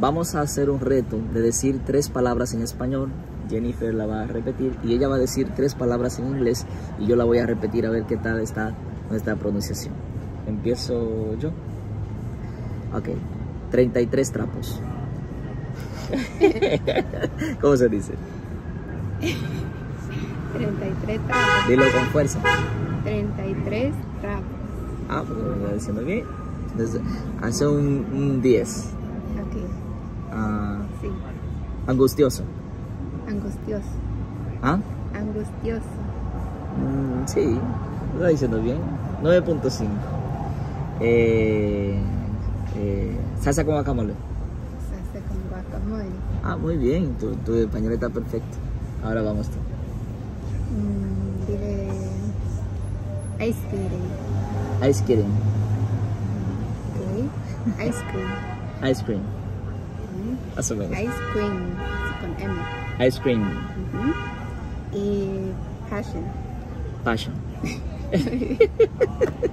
vamos a hacer un reto de decir tres palabras en español. Jennifer la va a repetir y ella va a decir tres palabras en inglés y yo la voy a repetir a ver qué tal está nuestra pronunciación. Empiezo yo. Ok. 33 trapos. ¿Cómo se dice? 33 trapos. Dilo con fuerza. 33 trapos. Ah, pues lo voy diciendo bien. Entonces, hace un, un 10. Ah, sí. angustioso. Angustioso. ¿Ah? Angustioso. Mm, sí, lo está diciendo bien. 9.5. Eh, eh, salsa con guacamole. Hace con guacamole. Ah, muy bien. Tu, tu español está perfecto. Ahora vamos tú. Mm, dile. Ice cream. Ice cream. Ok. Ice cream. Ice cream. Mm. Más o menos. Ice cream. Con M. Ice cream. Ujú. Y passion. Passion.